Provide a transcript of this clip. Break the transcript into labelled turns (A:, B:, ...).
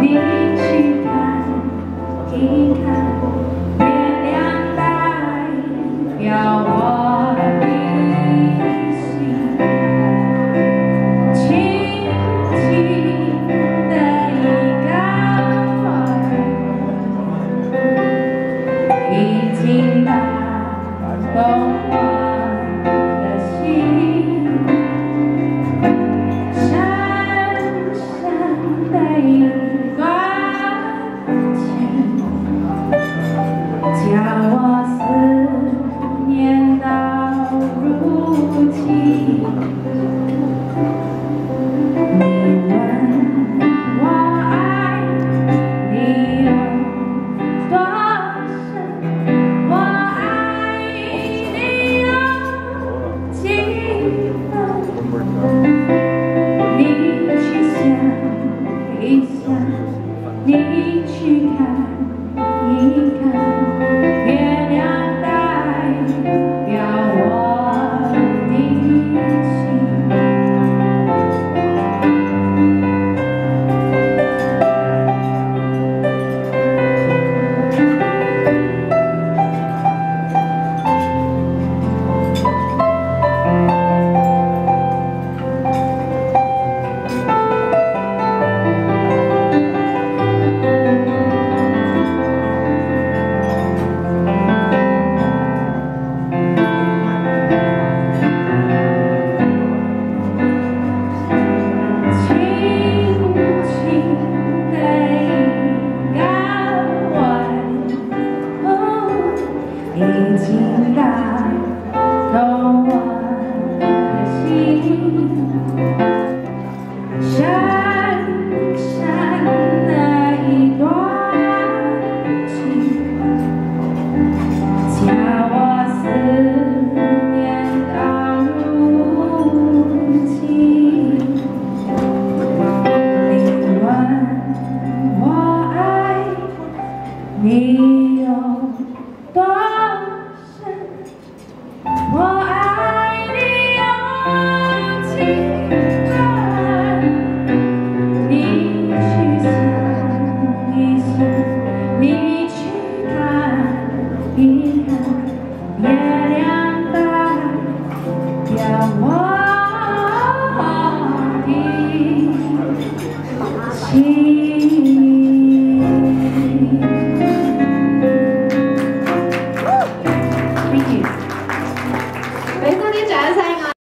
A: 你去看一看月亮代表我的心。轻轻的一个吻已经打动想你去看一看。 잊은다 너와